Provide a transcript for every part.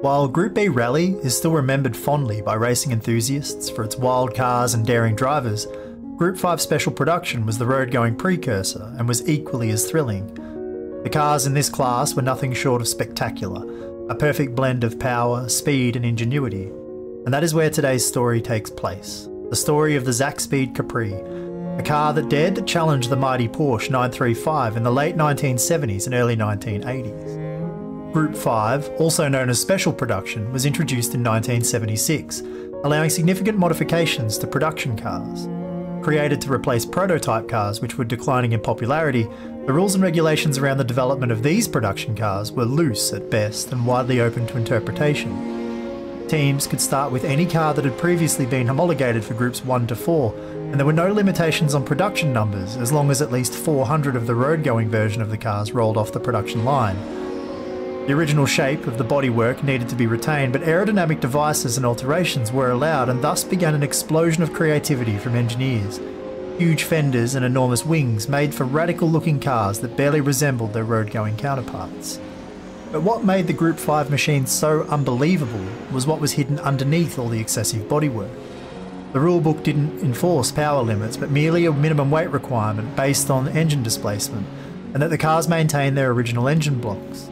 While Group B Rally is still remembered fondly by racing enthusiasts for its wild cars and daring drivers, Group 5 Special Production was the road going precursor and was equally as thrilling. The cars in this class were nothing short of spectacular, a perfect blend of power, speed, and ingenuity. And that is where today's story takes place the story of the Zakspeed Capri, a car that dared to challenge the mighty Porsche 935 in the late 1970s and early 1980s. Group 5, also known as Special Production, was introduced in 1976, allowing significant modifications to production cars. Created to replace prototype cars which were declining in popularity, the rules and regulations around the development of these production cars were loose at best and widely open to interpretation. Teams could start with any car that had previously been homologated for groups 1 to 4, and there were no limitations on production numbers as long as at least 400 of the road going version of the cars rolled off the production line. The original shape of the bodywork needed to be retained, but aerodynamic devices and alterations were allowed, and thus began an explosion of creativity from engineers. Huge fenders and enormous wings made for radical looking cars that barely resembled their road going counterparts. But what made the Group 5 machines so unbelievable was what was hidden underneath all the excessive bodywork. The rulebook didn't enforce power limits, but merely a minimum weight requirement based on engine displacement, and that the cars maintain their original engine blocks.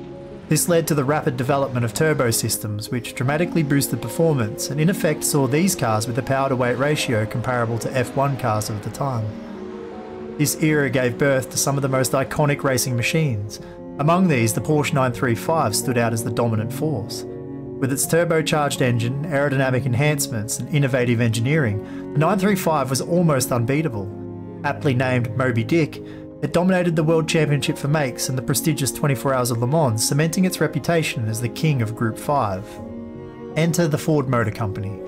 This led to the rapid development of turbo systems, which dramatically boosted performance and in effect saw these cars with a power to weight ratio comparable to F1 cars of the time. This era gave birth to some of the most iconic racing machines. Among these, the Porsche 935 stood out as the dominant force. With its turbocharged engine, aerodynamic enhancements, and innovative engineering, the 935 was almost unbeatable. Aptly named Moby Dick, it dominated the World Championship for makes and the prestigious 24 Hours of Le Mans, cementing its reputation as the king of Group 5. Enter the Ford Motor Company,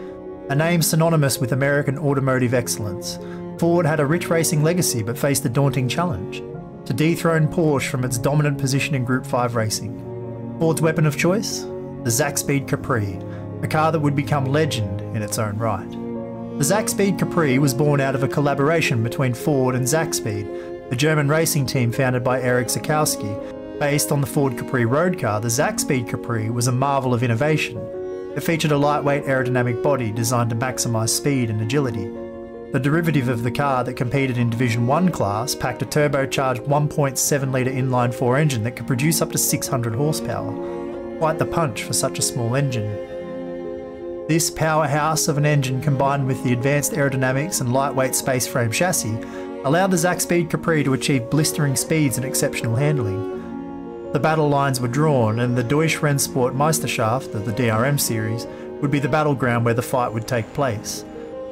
a name synonymous with American automotive excellence. Ford had a rich racing legacy but faced a daunting challenge to dethrone Porsche from its dominant position in Group 5 racing. Ford's weapon of choice? The Zakspeed Capri, a car that would become legend in its own right. The Zakspeed Capri was born out of a collaboration between Ford and Zakspeed, the German racing team founded by Erich Zakowski. Based on the Ford Capri road car, the Zakspeed Capri was a marvel of innovation. It featured a lightweight aerodynamic body designed to maximise speed and agility. The derivative of the car that competed in Division 1 class packed a turbocharged 1.7 litre inline 4 engine that could produce up to 600 horsepower. Quite the punch for such a small engine. This powerhouse of an engine combined with the advanced aerodynamics and lightweight space frame chassis allowed the Zakspeed Capri to achieve blistering speeds and exceptional handling. The battle lines were drawn, and the Deutsche Rennsport Meisterschaft, of the DRM series, would be the battleground where the fight would take place.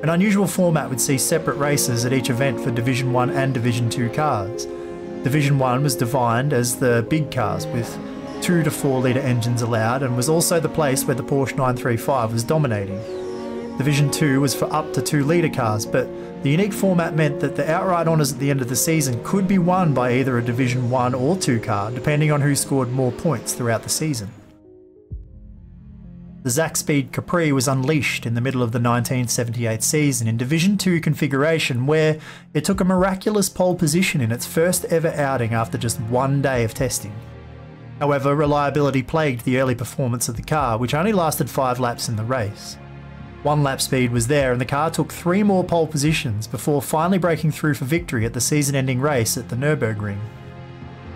An unusual format would see separate races at each event for Division 1 and Division 2 cars. Division 1 was defined as the big cars with 2 to 4 litre engines allowed and was also the place where the Porsche 935 was dominating. Division 2 was for up to 2 litre cars, but the unique format meant that the outright honours at the end of the season could be won by either a Division 1 or 2 car, depending on who scored more points throughout the season. The Zakspeed Capri was unleashed in the middle of the 1978 season in Division 2 configuration, where it took a miraculous pole position in its first ever outing after just one day of testing. However, reliability plagued the early performance of the car, which only lasted five laps in the race. One lap speed was there, and the car took three more pole positions before finally breaking through for victory at the season ending race at the Nürburgring.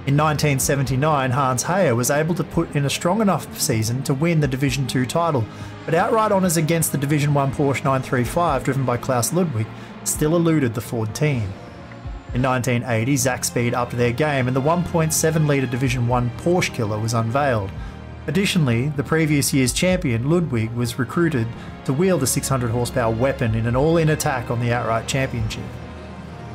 In 1979, Hans Heyer was able to put in a strong enough season to win the Division 2 title, but outright honours against the Division 1 Porsche 935 driven by Klaus Ludwig still eluded the Ford team. In 1980, Zakspeed upped their game and the 1.7 litre Division 1 Porsche killer was unveiled, Additionally, the previous year's champion, Ludwig, was recruited to wield the 600 horsepower weapon in an all in attack on the outright championship.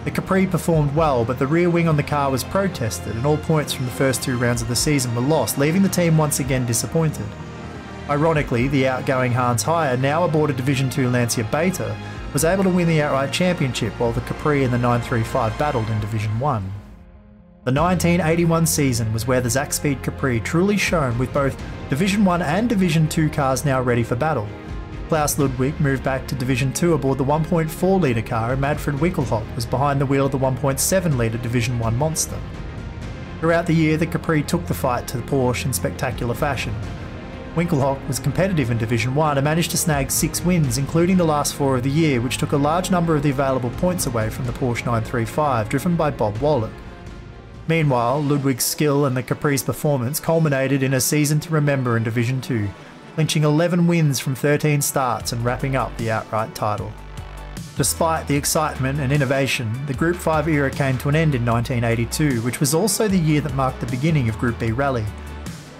The Capri performed well, but the rear wing on the car was protested, and all points from the first two rounds of the season were lost, leaving the team once again disappointed. Ironically, the outgoing Hans Heyer, now aboard a Division 2 Lancia Beta, was able to win the outright championship while the Capri and the 935 battled in Division 1. The 1981 season was where the Zakspeed Capri truly shone with both Division 1 and Division 2 cars now ready for battle. Klaus Ludwig moved back to Division 2 aboard the 1.4 litre car and Manfred Winkelhock was behind the wheel of the 1.7 litre Division 1 monster. Throughout the year, the Capri took the fight to the Porsche in spectacular fashion. Winkelhock was competitive in Division 1 and managed to snag six wins, including the last four of the year, which took a large number of the available points away from the Porsche 935, driven by Bob Wollek. Meanwhile, Ludwig's skill and the Capri's performance culminated in a season to remember in Division 2, clinching 11 wins from 13 starts and wrapping up the outright title. Despite the excitement and innovation, the Group 5 era came to an end in 1982, which was also the year that marked the beginning of Group B Rally,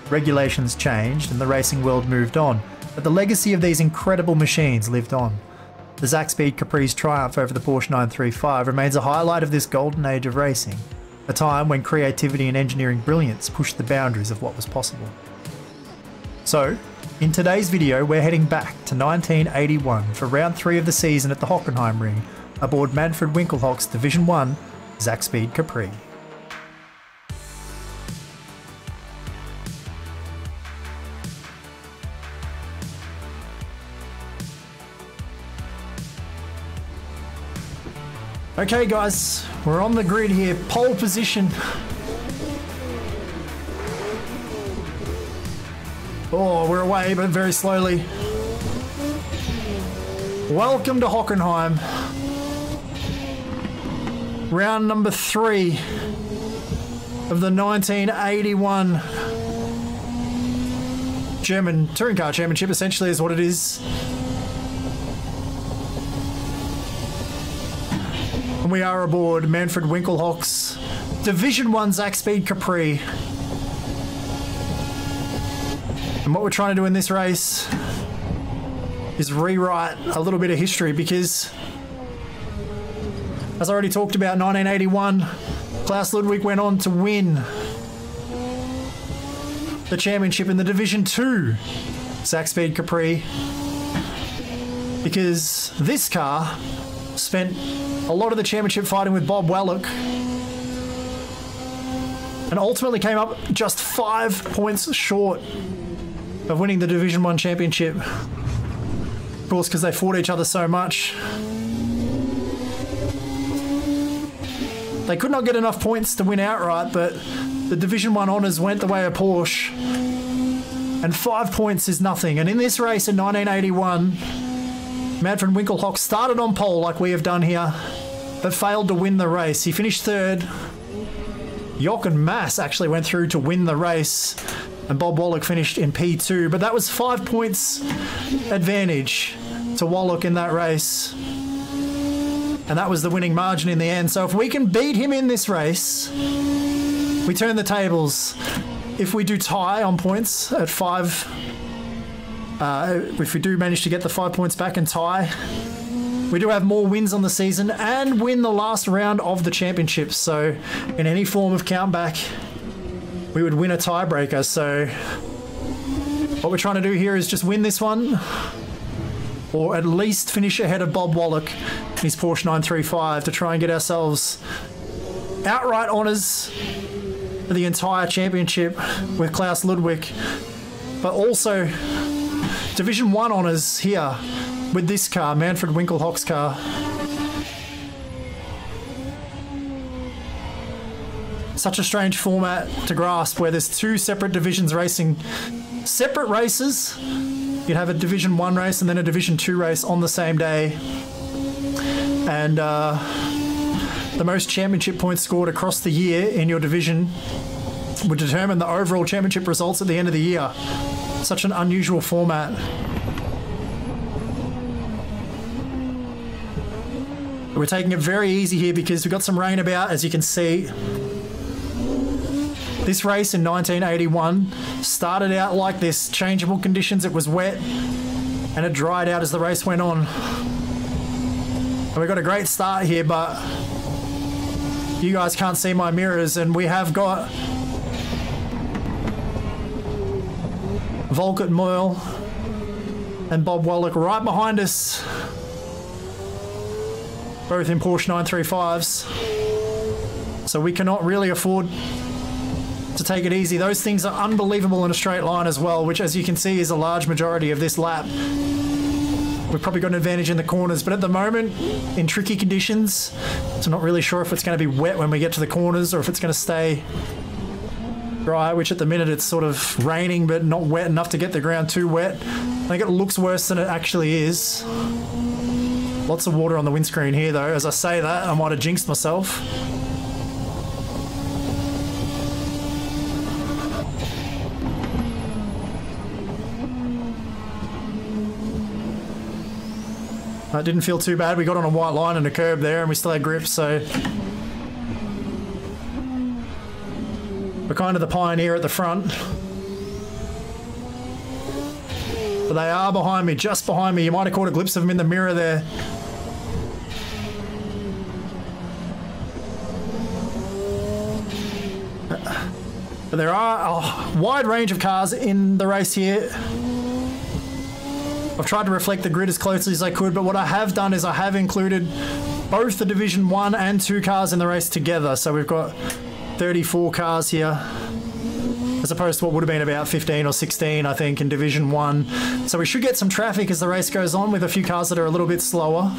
Regulations changed and the racing world moved on, but the legacy of these incredible machines lived on. The Zakspeed Capri's triumph over the Porsche 935 remains a highlight of this golden age of racing, a time when creativity and engineering brilliance pushed the boundaries of what was possible. So, in today's video we're heading back to 1981 for round 3 of the season at the Hockenheim Ring aboard Manfred Winkelhock's Division 1 Zakspeed Capri. Okay, guys, we're on the grid here. Pole position. Oh, we're away, but very slowly. Welcome to Hockenheim. Round number three of the 1981 German Touring Car Championship, essentially, is what it is. And we are aboard Manfred Winkelhock's Division 1 Zakspeed Capri. And what we're trying to do in this race is rewrite a little bit of history because, as I already talked about, 1981, Klaus Ludwig went on to win the championship in the Division 2 Zakspeed Capri because this car spent a lot of the championship fighting with Bob Wollek and ultimately came up just five points short of winning the Division 1 championship. Of course, because they fought each other so much. They could not get enough points to win outright, but the Division 1 honours went the way of Porsche. And five points is nothing. And in this race in 1981, Manfred Winkelhock started on pole like we have done here, but failed to win the race. He finished third. Jochen Mass actually went through to win the race, and Bob Wollek finished in P2, but that was five points advantage to Wollek in that race. And that was the winning margin in the end. So if we can beat him in this race, we turn the tables. If we do tie on points at five uh, if we do manage to get the five points back and tie, we do have more wins on the season and win the last round of the championship. So, in any form of countback, we would win a tiebreaker. So, what we're trying to do here is just win this one, or at least finish ahead of Bob Wollek in his Porsche 935 to try and get ourselves outright honours for the entire championship with Klaus Ludwig, but also Division 1 honours here with this car, Manfred Winkelhock's car. Such a strange format to grasp where there's two separate divisions racing separate races. You'd have a Division 1 race and then a Division 2 race on the same day. And uh, the most championship points scored across the year in your division would determine the overall championship results at the end of the year. Such an unusual format. We're taking it very easy here because we've got some rain about, as you can see. This race in 1981 started out like this, changeable conditions, it was wet, and it dried out as the race went on. And we got a great start here, but you guys can't see my mirrors, and we have got Volkert Merl and Bob Wollek right behind us. Both in Porsche 935s. So we cannot really afford to take it easy. Those things are unbelievable in a straight line as well, which as you can see is a large majority of this lap. We've probably got an advantage in the corners, but at the moment, in tricky conditions, so not really sure if it's going to be wet when we get to the corners or if it's going to stay dry, which at the minute it's sort of raining but not wet enough to get the ground too wet. I think it looks worse than it actually is. Lots of water on the windscreen here though. As I say that, I might have jinxed myself. That didn't feel too bad. We got on a white line and a curb there and we still had grip, so... We're kind of the pioneer at the front. But they are behind me, just behind me. You might have caught a glimpse of them in the mirror there. But there are a wide range of cars in the race here. I've tried to reflect the grid as closely as I could, but what I have done is I have included both the Division 1 and 2 cars in the race together. So we've got 34 cars here, as opposed to what would have been about 15 or 16, I think, in Division 1. So we should get some traffic as the race goes on with a few cars that are a little bit slower.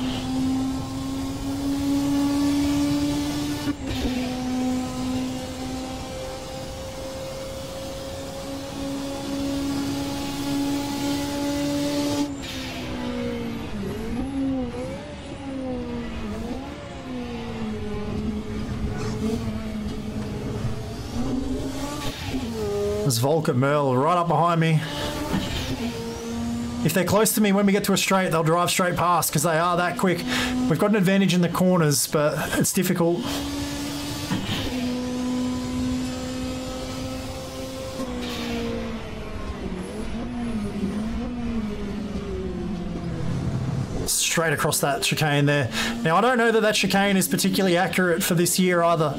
There's Volkert Merl right up behind me. If they're close to me when we get to a straight, they'll drive straight past because they are that quick. We've got an advantage in the corners, but it's difficult. Straight across that chicane there. Now, I don't know that that chicane is particularly accurate for this year either.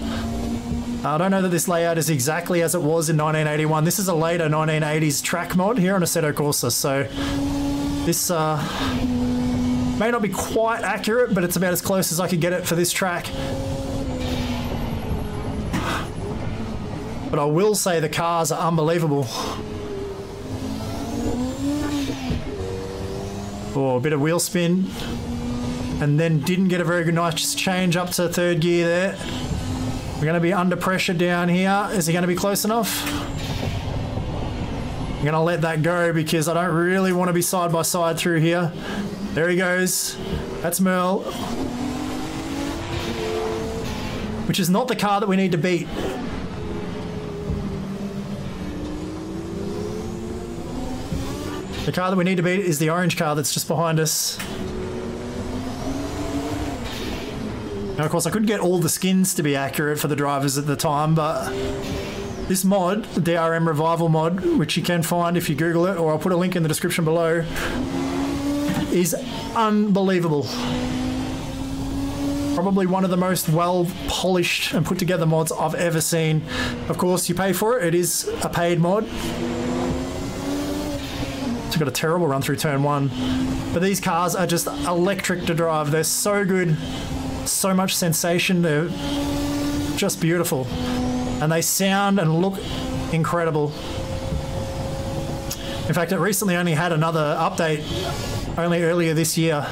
I don't know that this layout is exactly as it was in 1981. This is a later 1980s track mod here on Assetto Corsa, so this uh, may not be quite accurate, but it's about as close as I could get it for this track. But I will say the cars are unbelievable. Oh, a bit of wheel spin. And then didn't get a very good nice change up to third gear there. We're going to be under pressure down here. Is he going to be close enough? I'm going to let that go because I don't really want to be side by side through here. There he goes. That's Merl. Which is not the car that we need to beat. The car that we need to beat is the orange car that's just behind us. Now, of course, I couldn't get all the skins to be accurate for the drivers at the time, but this mod, the DRM Revival mod, which you can find if you Google it, or I'll put a link in the description below, is unbelievable. Probably one of the most well polished and put together mods I've ever seen. Of course, you pay for it, it is a paid mod. It's got a terrible run through turn one. But these cars are just electric to drive. They're so good so much sensation. They're just beautiful. And they sound and look incredible. In fact, it recently only had another update only earlier this year.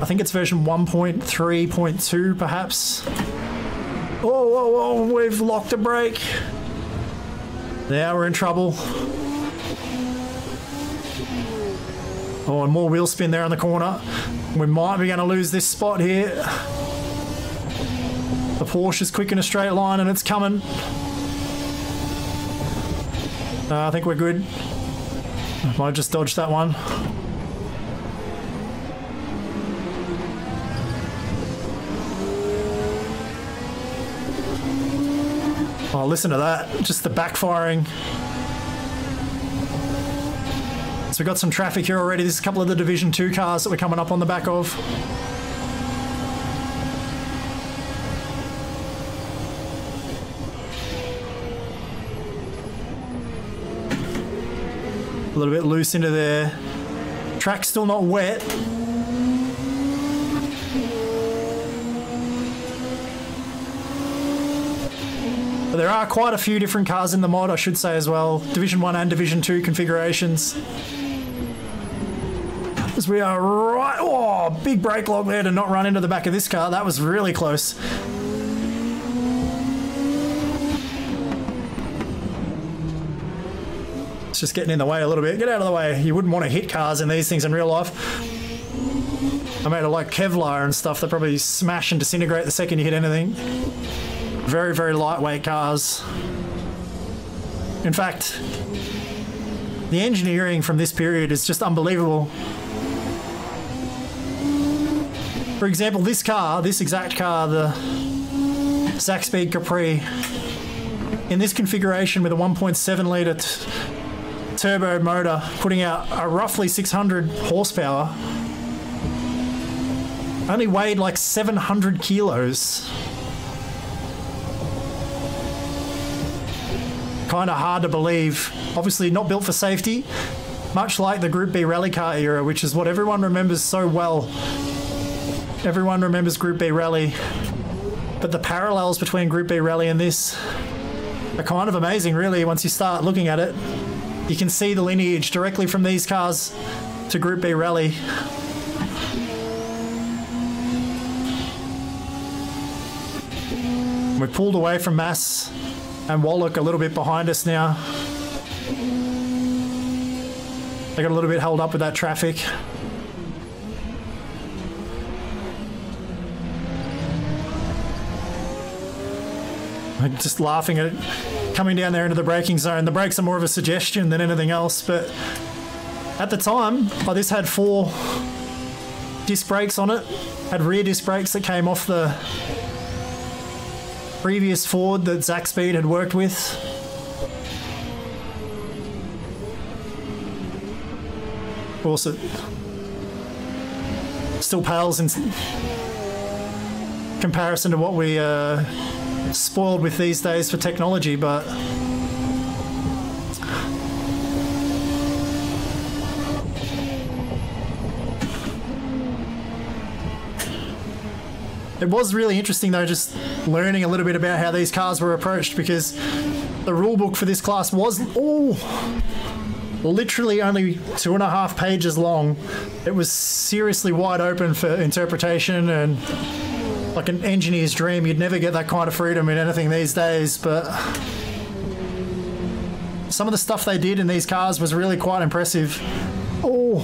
I think it's version 1.3.2 perhaps. Oh, whoa, whoa, we've locked a brake. Now we're in trouble. Oh, and more wheel spin there in the corner. We might be going to lose this spot here. Porsche is quick in a straight line and it's coming. Uh, I think we're good. Might have just dodged that one. Oh, listen to that. Just the backfiring. So we've got some traffic here already. There's a couple of the Division 2 cars that we're coming up on the back of. A little bit loose into there. Track's still not wet. But there are quite a few different cars in the mod, I should say as well. Division 1 and Division 2 configurations. As we are right... Oh, big brake lock there to not run into the back of this car. That was really close. It's just getting in the way a little bit. Get out of the way. You wouldn't want to hit cars in these things in real life. I made it like Kevlar and stuff. They probably smash and disintegrate the second you hit anything. Very, very lightweight cars. In fact, the engineering from this period is just unbelievable. For example, this car, this exact car, the Speed Capri, in this configuration with a 1.7 litre turbo motor, putting out a roughly 600 horsepower, only weighed like 700 kilos. Kind of hard to believe. Obviously, not built for safety, much like the Group B rally car era, which is what everyone remembers so well. Everyone remembers Group B rally, but the parallels between Group B rally and this are kind of amazing, really, once you start looking at it. You can see the lineage directly from these cars to Group B rally. We pulled away from Mass and Wollek a little bit behind us now. They got a little bit held up with that traffic. I'm just laughing at coming down there into the braking zone. The brakes are more of a suggestion than anything else, but at the time, oh, this had four disc brakes on it, had rear disc brakes that came off the previous Ford that Zakspeed had worked with. Of course, it still pales in comparison to what we uh, spoiled with these days for technology, but It was really interesting though, just learning a little bit about how these cars were approached because the rulebook for this class was oh literally only two and a half pages long. It was seriously wide open for interpretation and like an engineer's dream. You'd never get that kind of freedom in anything these days, but some of the stuff they did in these cars was really quite impressive. Oh.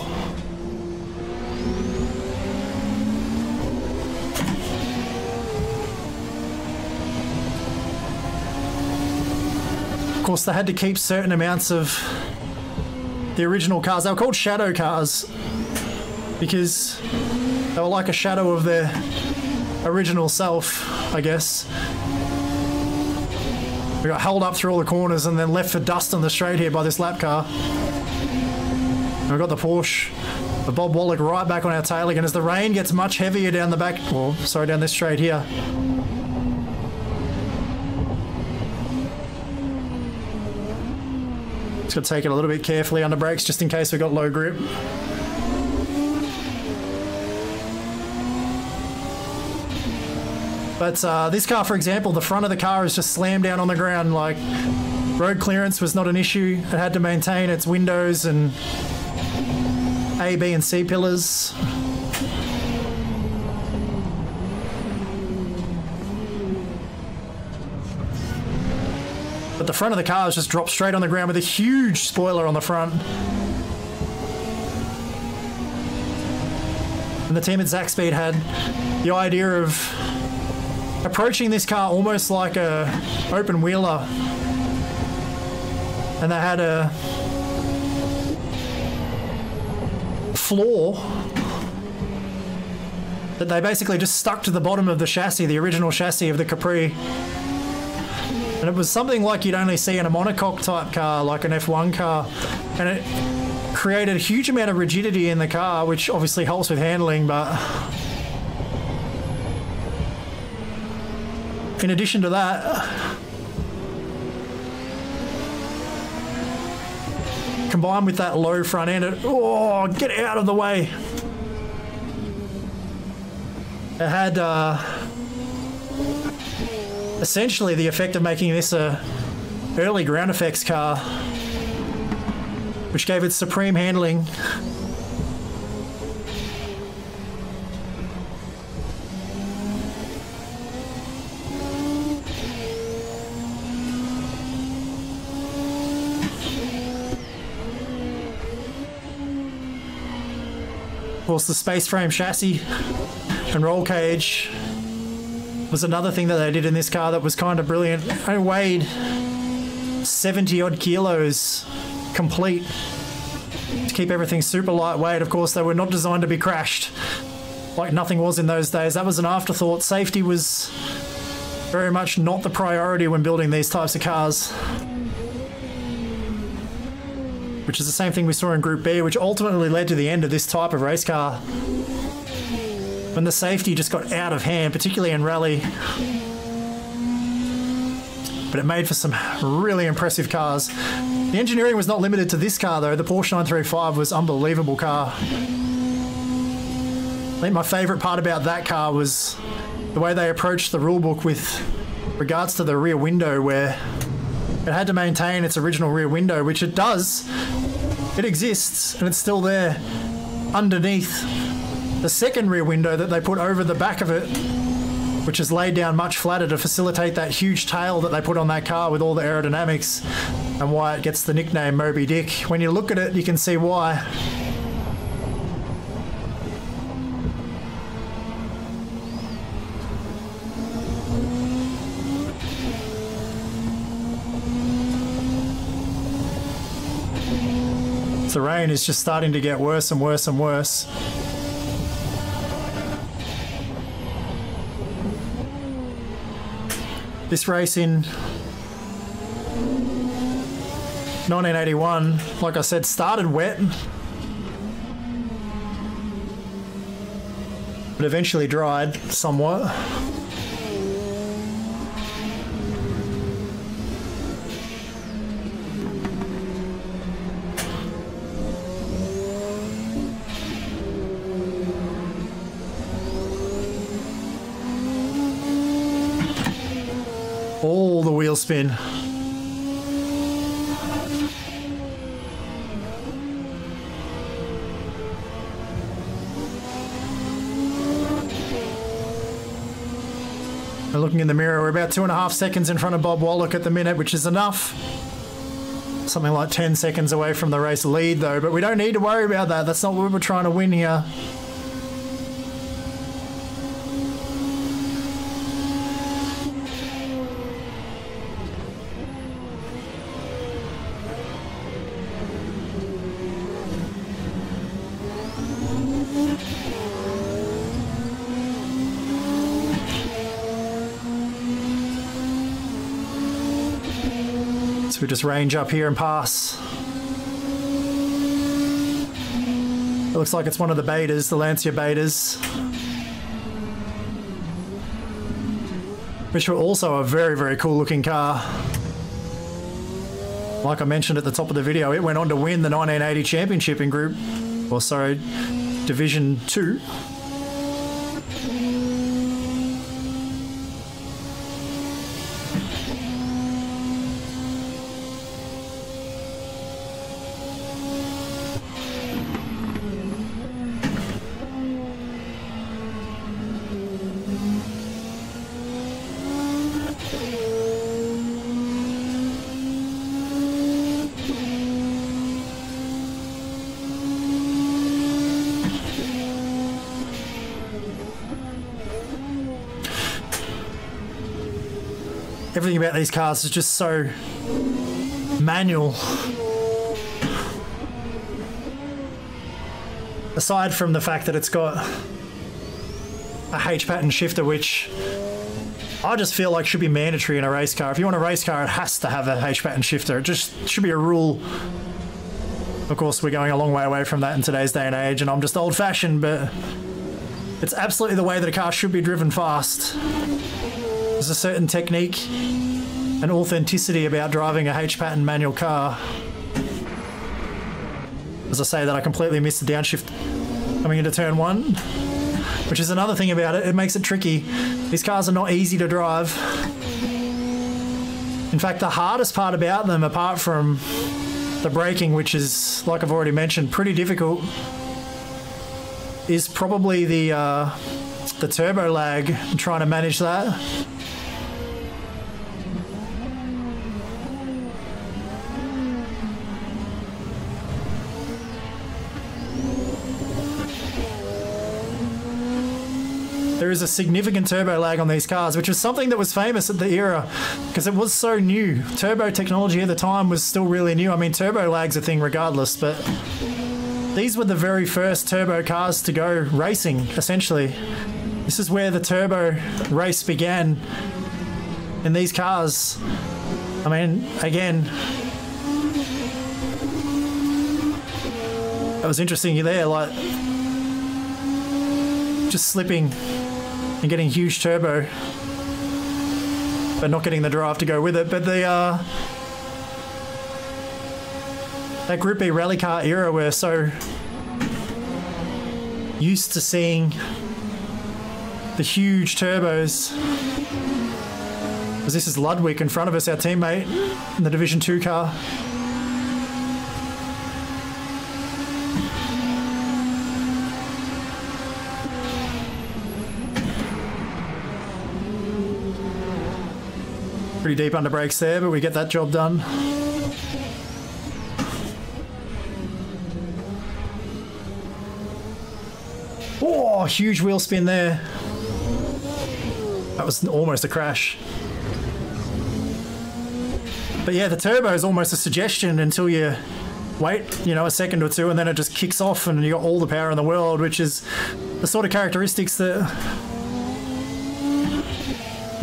Of course, they had to keep certain amounts of the original cars. They were called shadow cars because they were like a shadow of their original self, I guess. We got held up through all the corners and then left for dust on the straight here by this lap car. And we've got the Porsche, the Bob Wollek right back on our tail again as the rain gets much heavier down the back, well, sorry, down this straight here. Just got to take it a little bit carefully under brakes just in case we've got low grip. But uh, this car, for example, the front of the car is just slammed down on the ground. Like road clearance was not an issue. It had to maintain its windows and A, B, and C pillars. But the front of the car has just dropped straight on the ground with a huge spoiler on the front. And the team at Zakspeed had the idea of approaching this car almost like a open wheeler. And they had a floor that they basically just stuck to the bottom of the chassis, the original chassis of the Capri. And it was something like you'd only see in a monocoque type car, like an F1 car. And it created a huge amount of rigidity in the car, which obviously helps with handling, but in addition to that, combined with that low front end, it, oh, get out of the way. It had uh, essentially the effect of making this a early ground effects car, which gave it supreme handling. Course, the space frame chassis and roll cage was another thing that they did in this car that was kind of brilliant. It weighed 70 odd kilos complete to keep everything super lightweight. Of course, they were not designed to be crashed like nothing was in those days. That was an afterthought. Safety was very much not the priority when building these types of cars. Which is the same thing we saw in Group B, which ultimately led to the end of this type of race car. When the safety just got out of hand, particularly in rally. But it made for some really impressive cars. The engineering was not limited to this car though. The Porsche 935 was an unbelievable car. I think my favourite part about that car was the way they approached the rulebook with regards to the rear window where it had to maintain its original rear window, which it does. It exists and it's still there underneath the second rear window that they put over the back of it, which is laid down much flatter to facilitate that huge tail that they put on that car with all the aerodynamics and why it gets the nickname Moby Dick. When you look at it, you can see why. The rain is just starting to get worse and worse and worse. This race in 1981, like I said, started wet. But eventually dried somewhat. All the wheel spin. We're looking in the mirror. We're about two and a half seconds in front of Bob Wollek at the minute, which is enough. Something like 10 seconds away from the race lead, though. But we don't need to worry about that. That's not what we're trying to win here. Just range up here and pass. It looks like it's one of the betas, the Lancia betas. Which were also a very, very cool looking car. Like I mentioned at the top of the video, it went on to win the 1980 championship in Group, or sorry, Division 2. Everything about these cars is just so manual. Aside from the fact that it's got a H pattern shifter, which I just feel like should be mandatory in a race car. If you want a race car, it has to have a H pattern shifter. It just should be a rule. Of course, we're going a long way away from that in today's day and age, and I'm just old fashioned, but it's absolutely the way that a car should be driven fast. There's a certain technique and authenticity about driving a H pattern manual car. As I say that, I completely missed the downshift coming into turn one, which is another thing about it. It makes it tricky. These cars are not easy to drive. In fact, the hardest part about them, apart from the braking, which is, like I've already mentioned, pretty difficult, is probably the uh, the turbo lag and trying to manage that. There is a significant turbo lag on these cars, which was something that was famous at the era because it was so new. Turbo technology at the time was still really new. I mean, turbo lag's a thing regardless, but these were the very first turbo cars to go racing, essentially. This is where the turbo race began in these cars. I mean, again, that was interesting there, like just slipping and getting huge turbo, but not getting the drive to go with it. But the uh, that Group B rally car era, we're so used to seeing the huge turbos. As this is Ludwig in front of us, our teammate in the Division 2 car. Pretty deep under brakes there, but we get that job done. Oh, huge wheel spin there. That was almost a crash. But yeah, the turbo is almost a suggestion until you wait, you know, a second or two, and then it just kicks off, and you got all the power in the world, which is the sort of characteristics that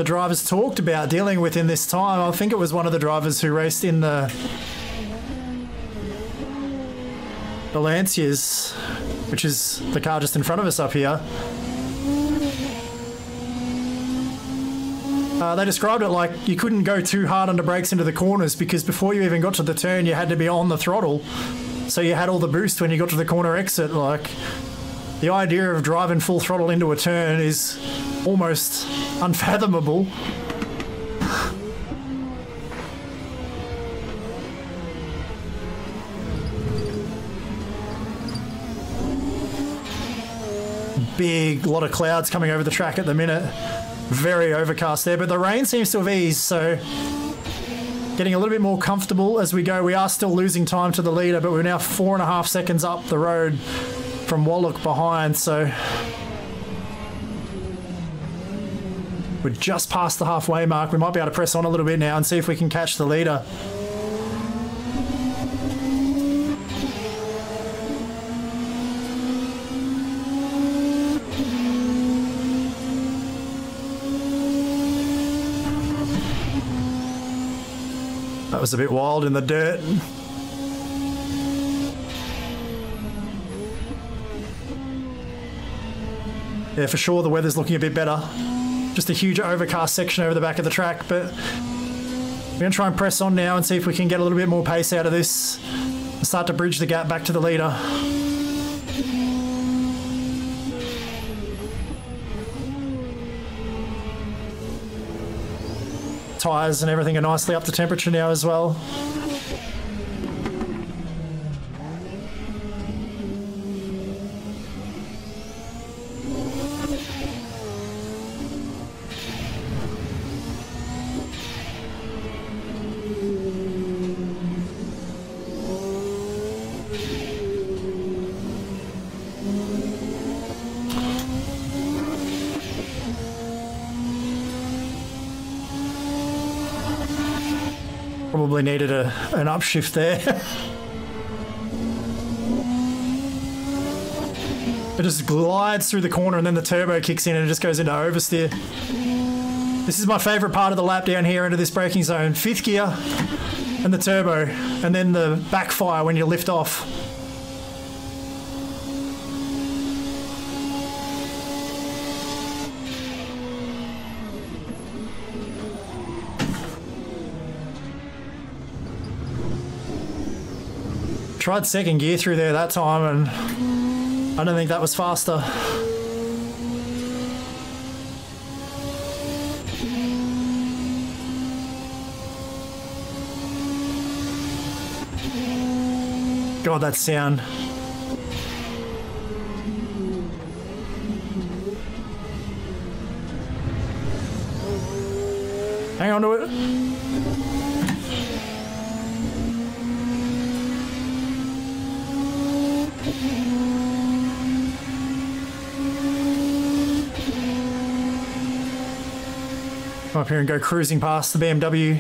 the drivers talked about dealing with in this time. I think it was one of the drivers who raced in the the Lancias, which is the car just in front of us up here. Uh, they described it like you couldn't go too hard under brakes into the corners because before you even got to the turn, you had to be on the throttle. So you had all the boost when you got to the corner exit. Like the idea of driving full throttle into a turn is almost unfathomable. Big lot of clouds coming over the track at the minute. Very overcast there, but the rain seems to have eased, so getting a little bit more comfortable as we go. We are still losing time to the leader, but we're now four and a half seconds up the road from Wollek behind, so we're just past the halfway mark. We might be able to press on a little bit now and see if we can catch the leader. That was a bit wild in the dirt. Yeah, for sure the weather's looking a bit better. Just a huge overcast section over the back of the track, but we're going to try and press on now and see if we can get a little bit more pace out of this and start to bridge the gap back to the leader. Tyres and everything are nicely up to temperature now as well. Needed a, an upshift there. it just glides through the corner and then the turbo kicks in and it just goes into oversteer. This is my favourite part of the lap down here into this braking zone. Fifth gear and the turbo and then the backfire when you lift off. Tried second gear through there that time and I don't think that was faster. God, that sound. Hang on to it. Come up here and go cruising past the BMW.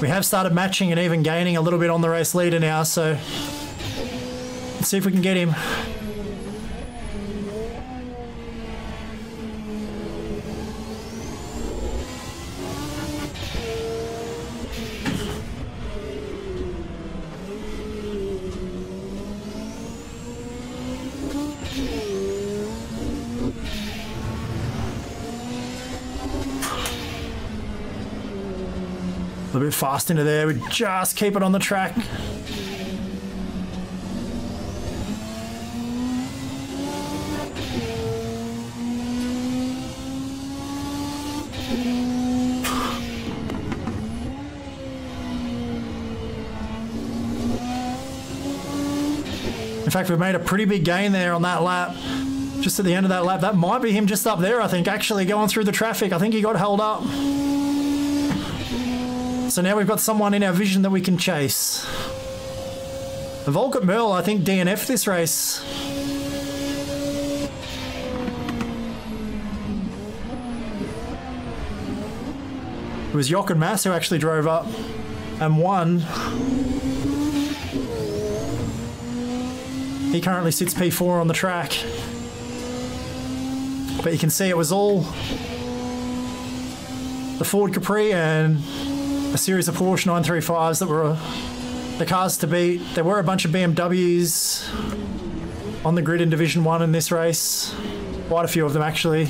We have started matching and even gaining a little bit on the race leader now, so let's see if we can get him. Fast into there. We just keep it on the track. In fact, we've made a pretty big gain there on that lap. Just at the end of that lap. That might be him just up there, I think, actually going through the traffic. I think he got held up. So now we've got someone in our vision that we can chase. The Volkert Merl, I think, DNF this race. It was Jochen Mass who actually drove up and won. He currently sits P4 on the track. But you can see it was all the Ford Capri and a series of Porsche 935s that were uh, the cars to beat. There were a bunch of BMWs on the grid in Division 1 in this race. Quite a few of them actually.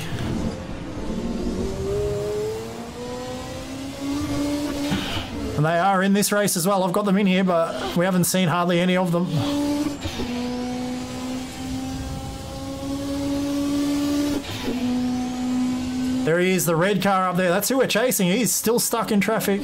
And they are in this race as well. I've got them in here, but we haven't seen hardly any of them. There he is, the red car up there. That's who we're chasing. He's still stuck in traffic.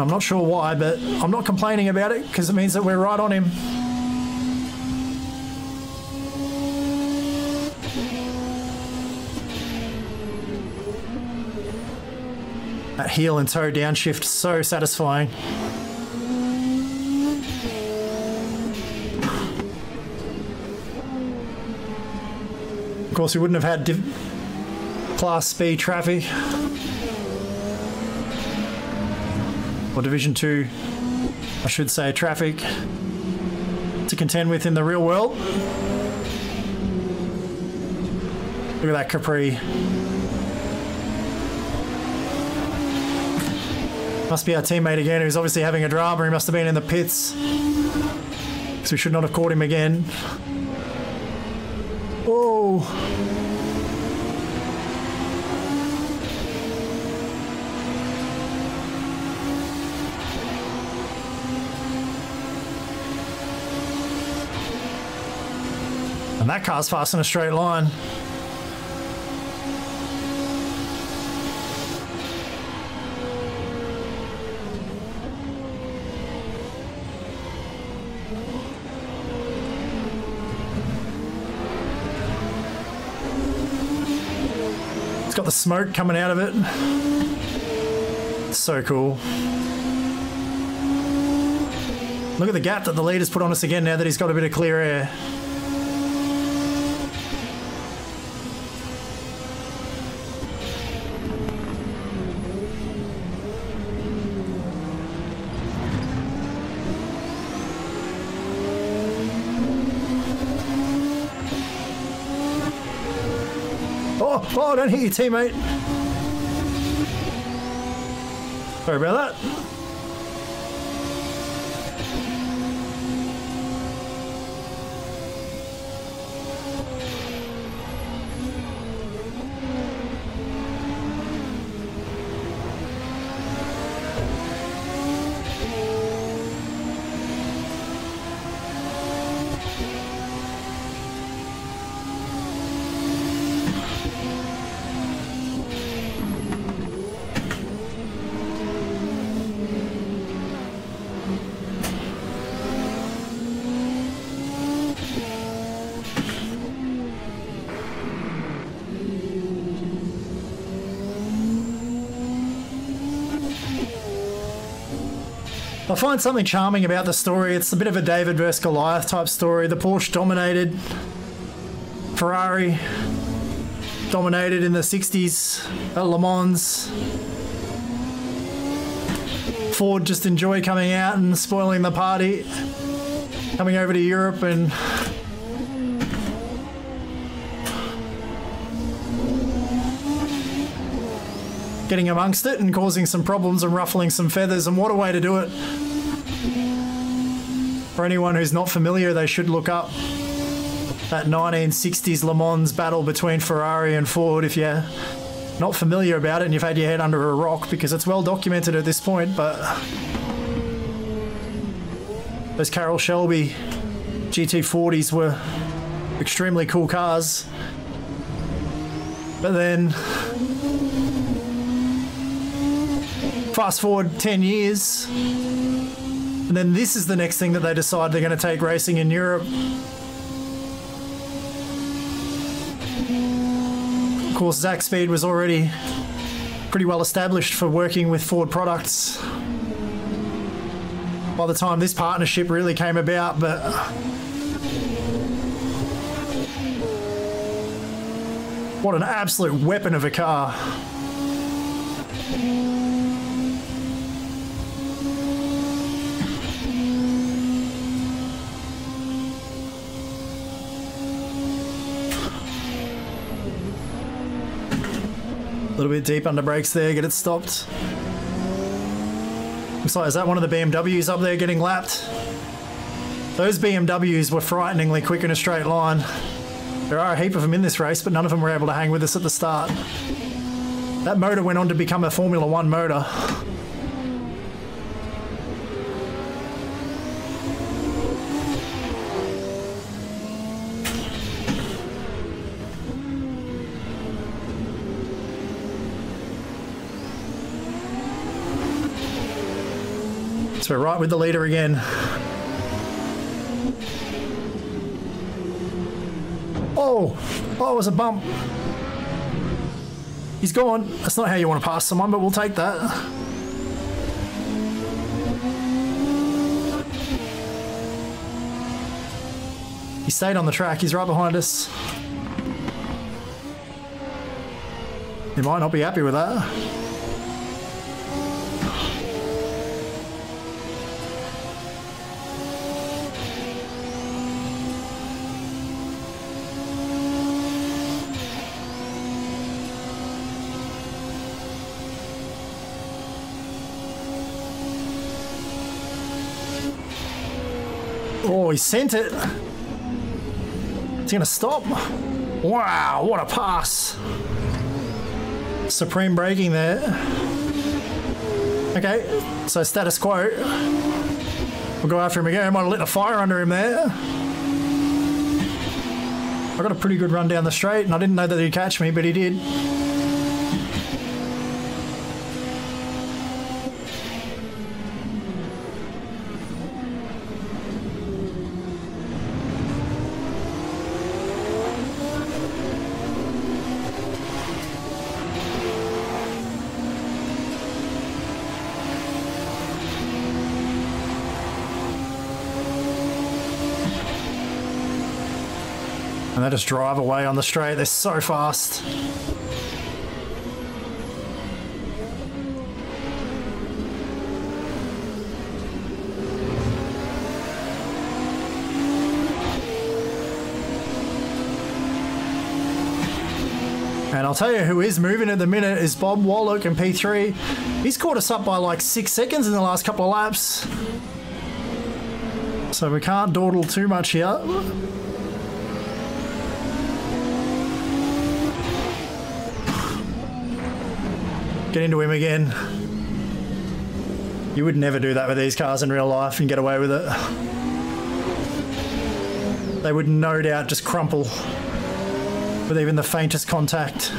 I'm not sure why, but I'm not complaining about it because it means that we're right on him. That heel and toe downshift, so satisfying. Of course, we wouldn't have had Class B traffic or Division 2, I should say, traffic to contend with in the real world. Look at that Capri. Must be our teammate again, who's obviously having a drama. He must have been in the pits. So we should not have caught him again. And that car's fast in a straight line. Got the smoke coming out of it. So cool. Look at the gap that the leader's put on us again now that he's got a bit of clear air. Oh, don't hit your teammate. Sorry about that. Find something charming about the story. It's a bit of a David versus Goliath type story. The Porsche dominated. Ferrari dominated in the 60s at Le Mans. Ford just enjoy coming out and spoiling the party. Coming over to Europe and getting amongst it and causing some problems and ruffling some feathers. And what a way to do it. For anyone who's not familiar, they should look up that 1960s Le Mans battle between Ferrari and Ford if you're not familiar about it and you've had your head under a rock because it's well documented at this point. But those Carroll Shelby GT40s were extremely cool cars. But then Fast forward 10 years, and then this is the next thing that they decide they're going to take racing in Europe. Of course, Zakspeed was already pretty well established for working with Ford products by the time this partnership really came about, but what an absolute weapon of a car. Little bit deep under brakes there, get it stopped. Looks like, is that one of the BMWs up there getting lapped? Those BMWs were frighteningly quick in a straight line. There are a heap of them in this race, but none of them were able to hang with us at the start. That motor went on to become a Formula One motor. So we're right with the leader again. Oh, oh, it was a bump. He's gone. That's not how you want to pass someone, but we'll take that. He stayed on the track. He's right behind us. He might not be happy with that. Oh, he sent it. It's gonna stop. Wow, what a pass. Supreme braking there. Okay, so status quo. We'll go after him again. Might have lit a fire under him there. I got a pretty good run down the straight, and I didn't know that he'd catch me, but he did. Just drive away on the straight. They're so fast. And I'll tell you who is moving at the minute is Bob Wollek in P3. He's caught us up by like six seconds in the last couple of laps. So we can't dawdle too much here. Get into him again. You would never do that with these cars in real life and get away with it. They would no doubt just crumple with even the faintest contact.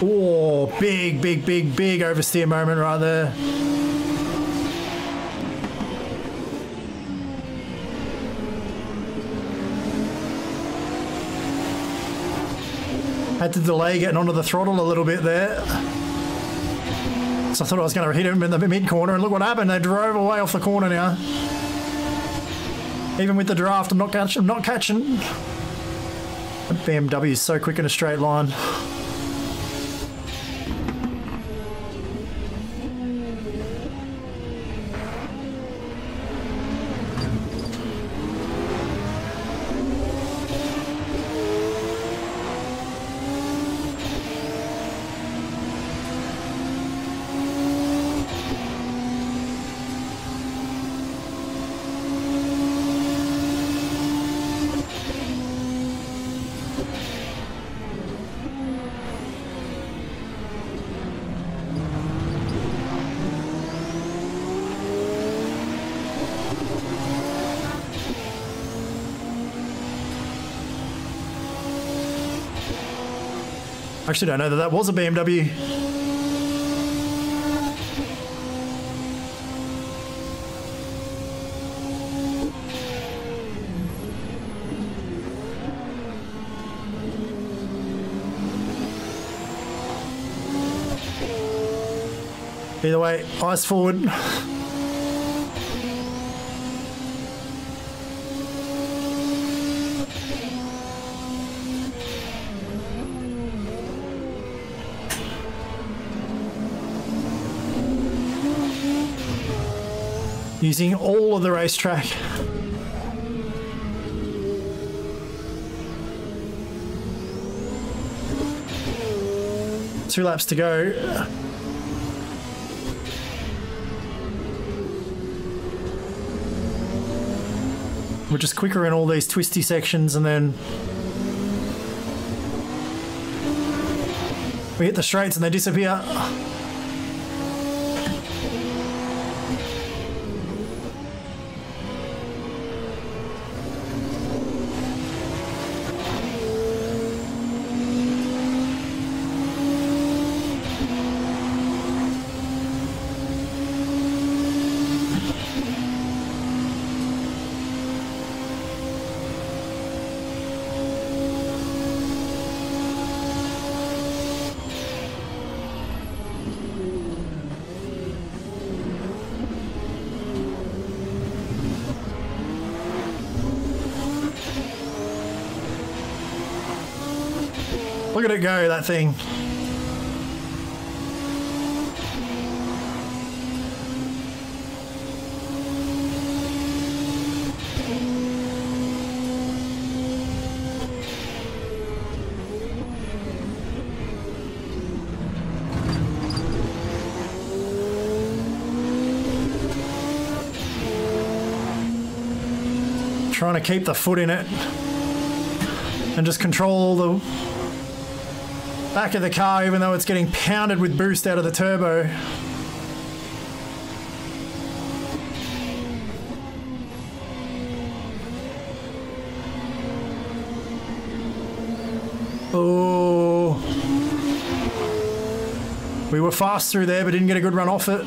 Oh, big, big, big, big oversteer moment right there. Had to delay getting onto the throttle a little bit there. So I thought I was going to hit him in the mid corner, and look what happened. They drove away off the corner now. Even with the draft, I'm not catching. I'm not catching. BMW is so quick in a straight line. Actually don't know that that was a BMW. Either way, eyes forward. using all of the racetrack. Two laps to go. We're just quicker in all these twisty sections and then we hit the straights and they disappear. Look at it go, that thing. Trying to keep the foot in it and just control the back of the car even though it's getting pounded with boost out of the turbo. Oh. We were fast through there but didn't get a good run off it.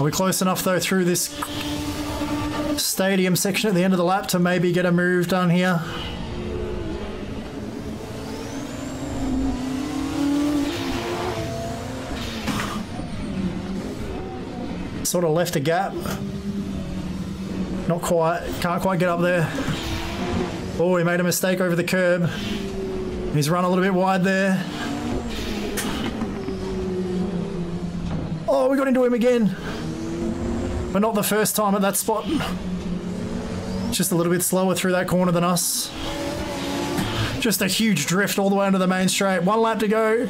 Are we close enough though through this stadium section at the end of the lap to maybe get a move done here? Sort of left a gap. Not quite, can't quite get up there. Oh, he made a mistake over the curb. He's run a little bit wide there. Oh, we got into him again. But not the first time at that spot. Just a little bit slower through that corner than us. Just a huge drift all the way under the main straight. One lap to go.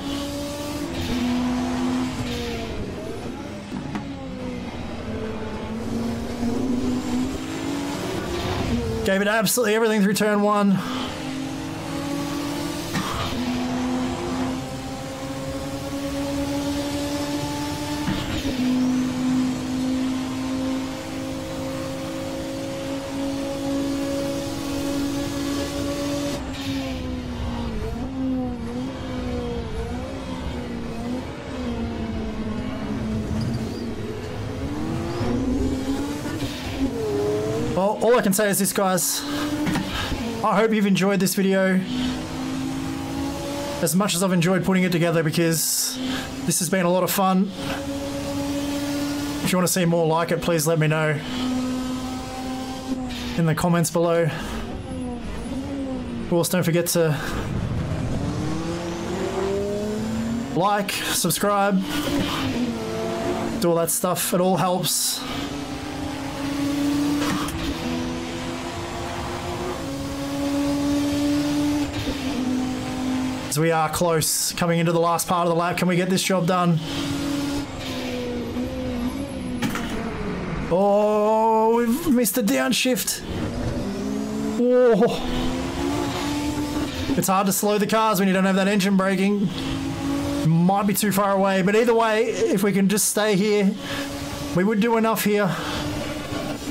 Gave it absolutely everything through turn one. Well, all I say is this, guys. I hope you've enjoyed this video as much as I've enjoyed putting it together because this has been a lot of fun. If you want to see more like it, please let me know in the comments below. Of course, don't forget to like, subscribe, do all that stuff. It all helps. As we are close, coming into the last part of the lap, can we get this job done? Oh, we've missed the downshift. Oh. It's hard to slow the cars when you don't have that engine braking. Might be too far away, but either way, if we can just stay here, we would do enough here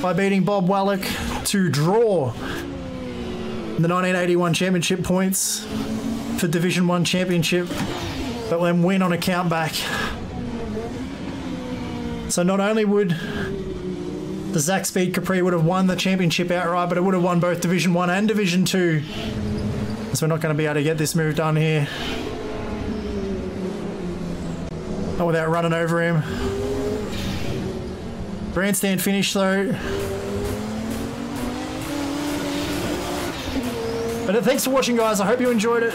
by beating Bob Wollek to draw the 1981 championship points Division 1 championship, but then win on a count back. So not only would the Zakspeed Capri would have won the championship outright, but it would have won both Division 1 and Division 2. So we're not going to be able to get this move done here. Not without running over him. Grandstand finish though. But thanks for watching guys, I hope you enjoyed it.